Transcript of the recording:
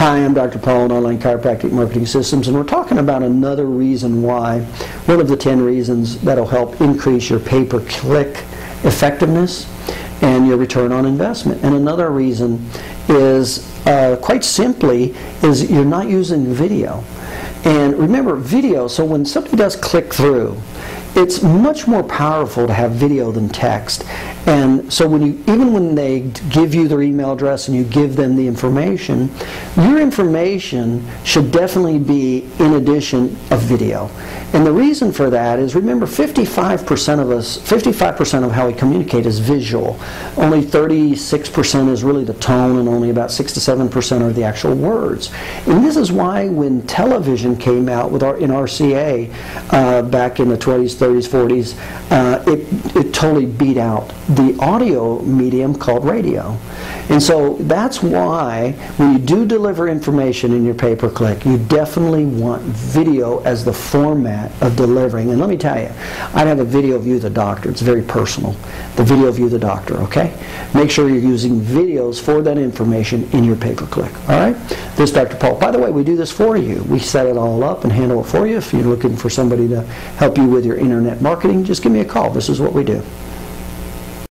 Hi, I'm Dr. Paul in Online Chiropractic Marketing Systems, and we're talking about another reason why, one of the 10 reasons that'll help increase your pay-per-click effectiveness and your return on investment. And another reason is, uh, quite simply, is you're not using video. And remember, video, so when somebody does click through, it's much more powerful to have video than text. And so when you, even when they give you their email address and you give them the information, your information should definitely be in addition of video. And the reason for that is remember 55% of us, 55% of how we communicate is visual. Only 36% is really the tone and only about 6 to 7% are the actual words. And this is why when television came out with our, in RCA uh, back in the 20s, 30s, 40s, uh, it, it totally beat out the audio medium called radio. And so that's why when you do deliver information in your pay-per-click, you definitely want video as the format of delivering. And let me tell you, I'd have a video of the doctor. It's very personal. The video of the doctor, okay? Make sure you're using videos for that information in your pay-per-click, all right? This Dr. Paul. By the way, we do this for you. We set it all up and handle it for you. If you're looking for somebody to help you with your internet marketing, just give me a call. This is what we do.